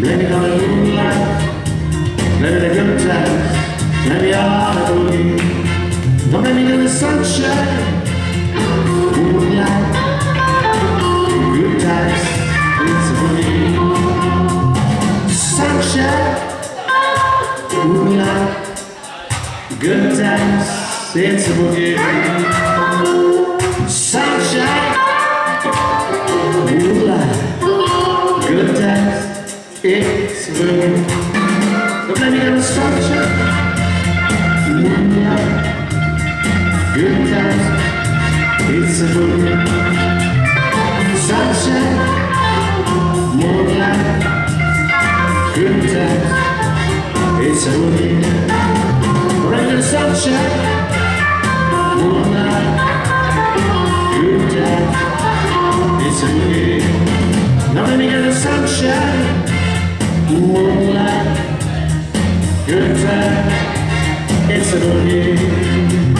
It on the moonlight, blame it the good times, it on the boogie. Don't it on the sunshine, moonlight, good times, it's a boogie. Sunshine, moonlight, good times, it's a boogie. It's. Don't blame me on the sunshine. Moonlight. Good times. It's a boogie. Sunshine. Moonlight. Good times. It's a on the sunshine. Moonlight. Good times. It's a boogie. Don't blame me on the sunshine. Good time, it's a boogie.